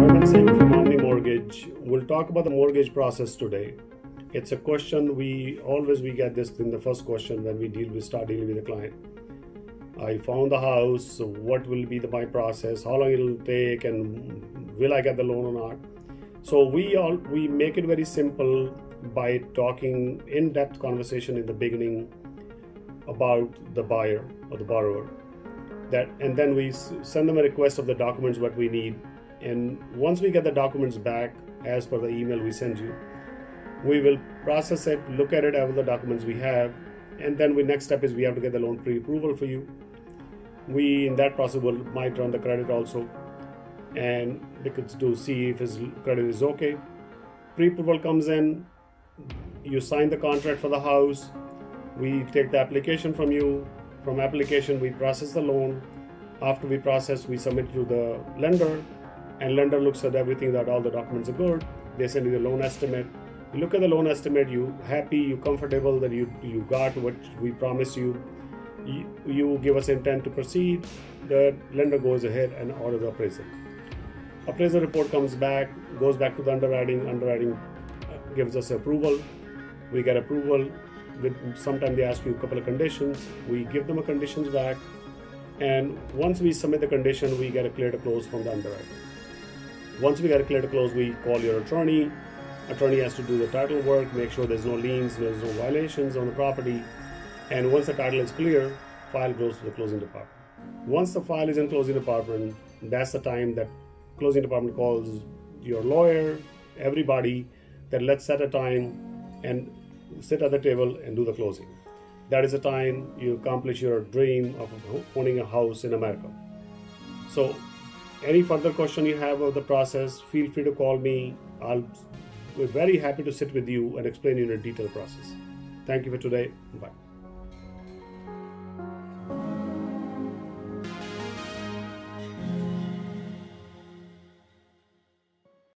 Arvind Singh from Omni Mortgage. We'll talk about the mortgage process today. It's a question we always we get this in the first question when we deal with start dealing with a client. I found the house. What will be the my process? How long it'll take, and will I get the loan or not? So we all we make it very simple by talking in-depth conversation in the beginning about the buyer or the borrower. That and then we send them a request of the documents what we need, and once we get the documents back as per the email we send you, we will process it, look at it, all the documents we have, and then we next step is we have to get the loan pre-approval for you. We in that process will might run the credit also, and because to see if his credit is okay. Pre-approval comes in, you sign the contract for the house. We take the application from you. From application, we process the loan. After we process, we submit to the lender, and lender looks at everything that all the documents are good. They send you the loan estimate. You look at the loan estimate you happy you comfortable that you you got what we promised you. You, you give us intent to proceed. The lender goes ahead and orders the appraisal. Appraisal report comes back goes back to the underwriting. Underwriting gives us approval. We get approval with sometimes they ask you a couple of conditions we give them a conditions back and once we submit the condition we get a clear to close from the underwriter once we get a clear to close we call your attorney Attorney has to do the title work, make sure there's no liens, there's no violations on the property, and once the title is clear, file goes to the closing department. Once the file is in closing department, that's the time that closing department calls your lawyer, everybody, that let's set a time and sit at the table and do the closing. That is the time you accomplish your dream of owning a house in America. So, any further question you have of the process, feel free to call me. I'll we're very happy to sit with you and explain you in a detailed process. Thank you for today. Bye.